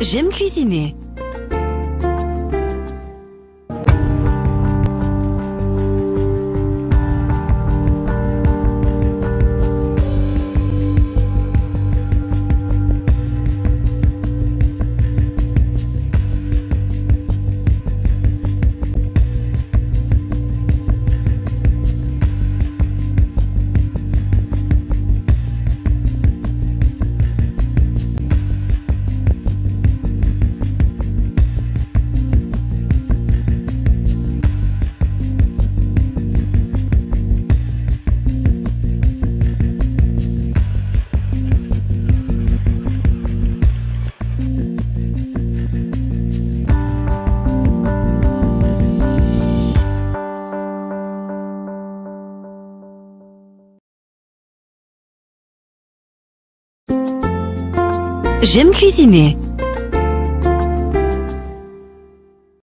J'aime cuisiner. J'aime cuisiner.